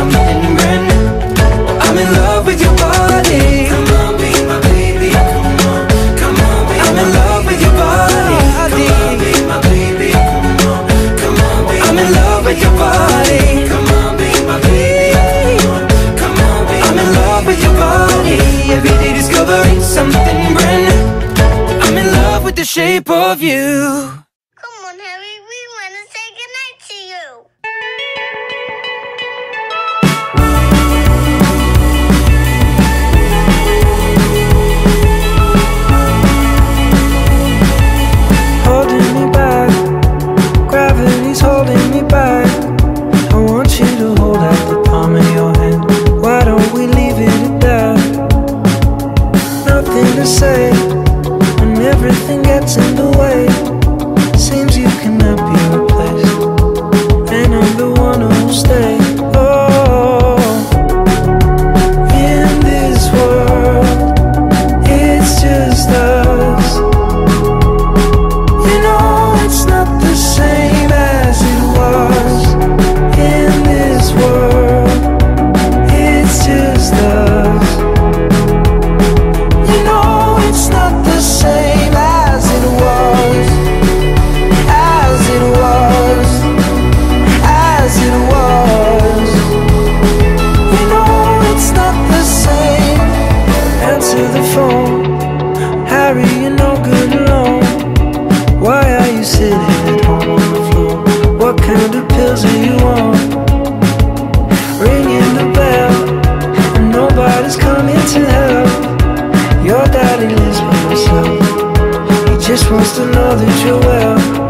something brand new. I'm in love with your body. Come on, be my baby, come on Come on, be I'm in love with your body. Come on, be my baby, come on Come on, be I'm in love with your body. Come on, be my baby, come on Come on, be I'm in love with your body. Every day discovering something brand new. I'm in love with the shape of you What kind of pills do you want? Ringing the bell. And nobody's coming to help. Your daddy lives by himself. He just wants to know that you're well.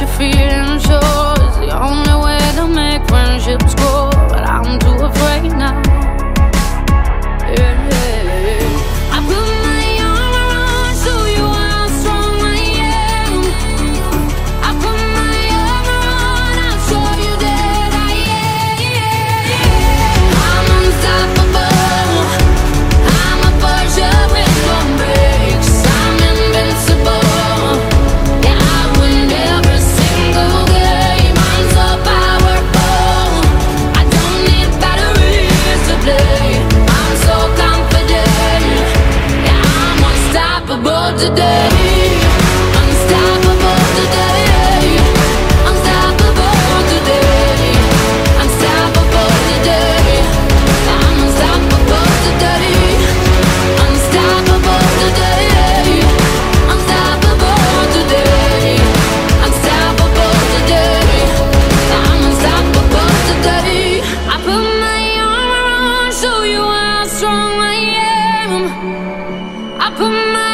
you're feeling sure. I put my